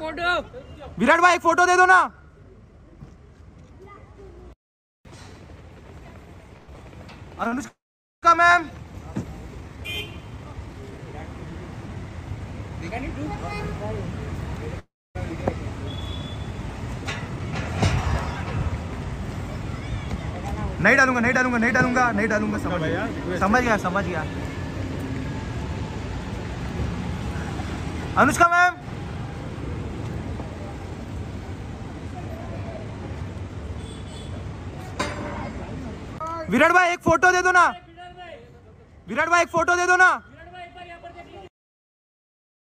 विराट भाई एक फ़ोटो दे दो ना। अनुष्का मैम। नहीं डालूँगा नहीं डालूँगा नहीं डालूँगा नहीं डालूँगा, समझ गया। समझ गया समझ गया। अनुष्का मैम। विराट भाई एक फ़ोटो दे दो ना। विराट भाई एक फ़ोटो दे दो ना।